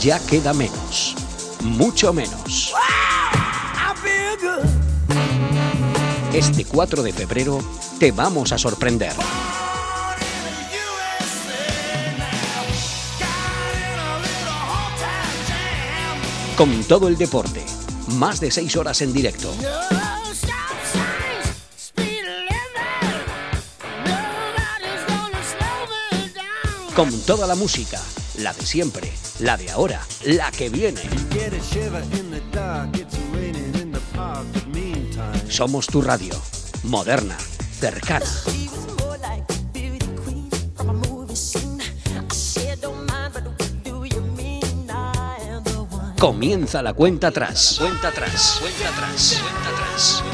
ya queda menos, mucho menos. Este 4 de febrero te vamos a sorprender. Con todo el deporte, más de 6 horas en directo. Con toda la música, la de siempre, la de ahora, la que viene. Somos tu radio, moderna, cercana. Comienza la cuenta atrás. Cuenta atrás. Cuenta atrás. Cuenta atrás.